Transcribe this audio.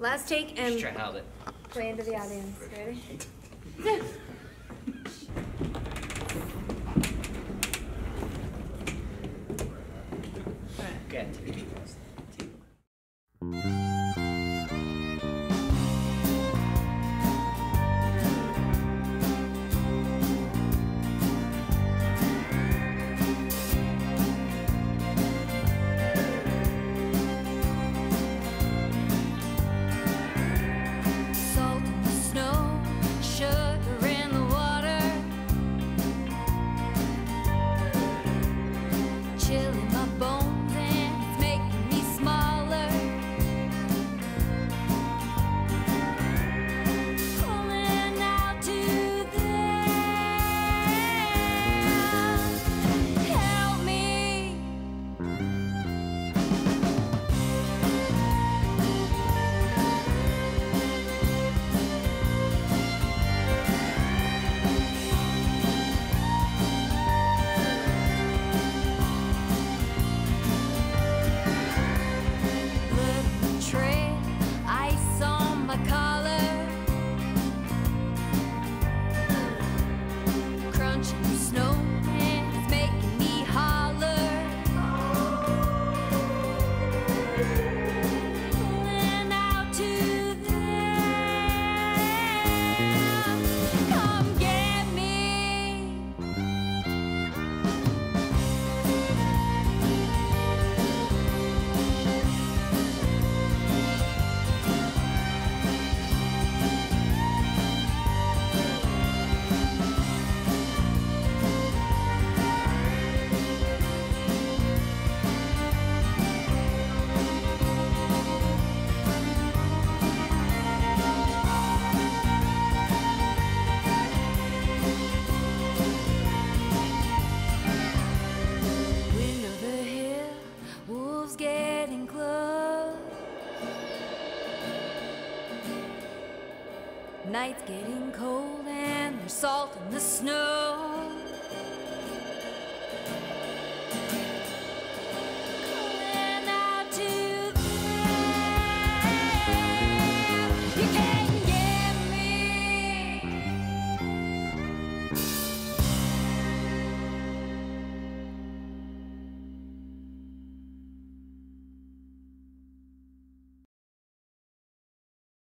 Last take and it. play into the audience. Ready? Good. Night's getting cold and there's salt in the snow.